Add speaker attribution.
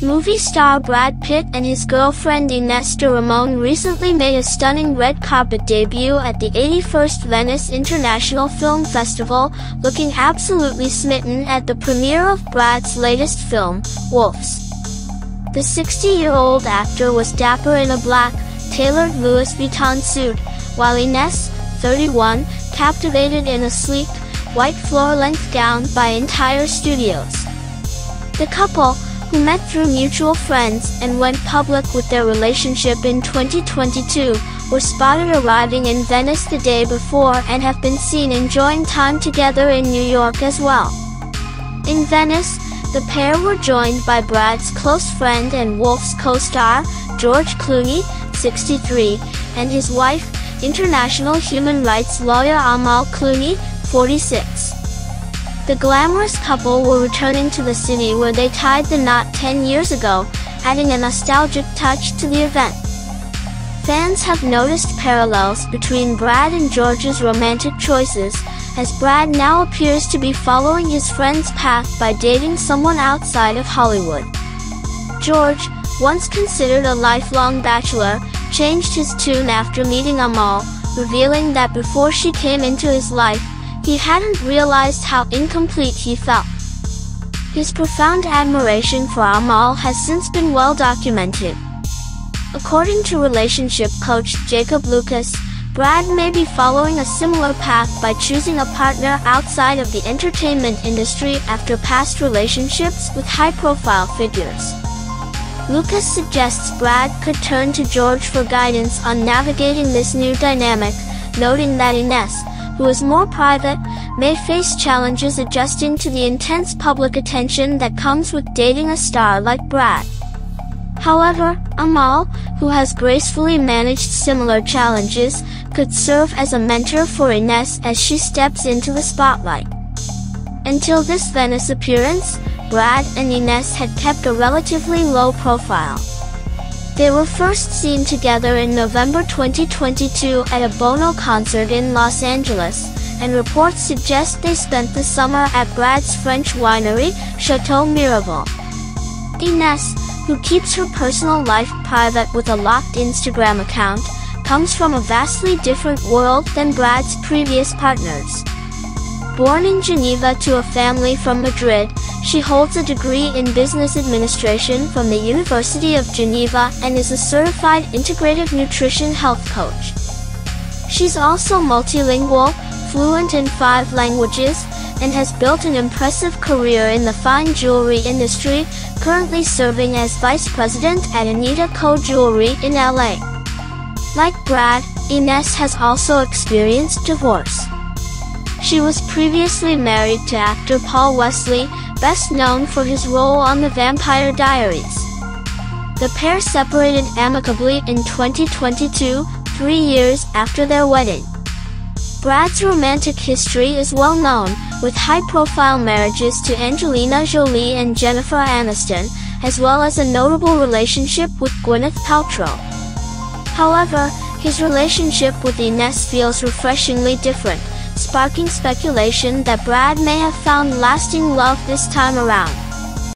Speaker 1: Movie star Brad Pitt and his girlfriend Ines de Ramon recently made a stunning red carpet debut at the 81st Venice International Film Festival, looking absolutely smitten at the premiere of Brad's latest film, Wolfs. The 60-year-old actor was dapper in a black, tailored Louis Vuitton suit, while Ines, 31, captivated in a sleek, white floor-length gown by entire studios. The couple, who met through mutual friends and went public with their relationship in 2022, were spotted arriving in Venice the day before and have been seen enjoying time together in New York as well. In Venice, the pair were joined by Brad's close friend and Wolfs co-star, George Clooney, 63, and his wife, international human rights lawyer Amal Clooney, 46. The glamorous couple were returning to the city where they tied the knot 10 years ago, adding a nostalgic touch to the event. Fans have noticed parallels between Brad and George's romantic choices, as Brad now appears to be following his friend's path by dating someone outside of Hollywood. George, once considered a lifelong bachelor, changed his tune after meeting Amal, revealing that before she came into his life, he hadn't realized how incomplete he felt. His profound admiration for Amal has since been well documented. According to relationship coach Jacob Lucas, Brad may be following a similar path by choosing a partner outside of the entertainment industry after past relationships with high-profile figures. Lucas suggests Brad could turn to George for guidance on navigating this new dynamic, noting that Ines, who is more private, may face challenges adjusting to the intense public attention that comes with dating a star like Brad. However, Amal, who has gracefully managed similar challenges, could serve as a mentor for Ines as she steps into the spotlight. Until this Venice appearance, Brad and Ines had kept a relatively low profile. They were first seen together in November 2022 at a Bono concert in Los Angeles, and reports suggest they spent the summer at Brad's French winery, Chateau Miraval. Ines, who keeps her personal life private with a locked Instagram account, comes from a vastly different world than Brad's previous partners. Born in Geneva to a family from Madrid, she holds a degree in business administration from the University of Geneva and is a certified integrative nutrition health coach. She's also multilingual, fluent in five languages, and has built an impressive career in the fine jewelry industry, currently serving as vice president at Anita Ko Jewelry in LA. Like Brad, Ines has also experienced divorce. She was previously married to actor Paul Wesley, best known for his role on The Vampire Diaries. The pair separated amicably in 2022, three years after their wedding. Brad's romantic history is well known, with high-profile marriages to Angelina Jolie and Jennifer Aniston, as well as a notable relationship with Gwyneth Paltrow. However, his relationship with Ines feels refreshingly different, sparking speculation that Brad may have found lasting love this time around.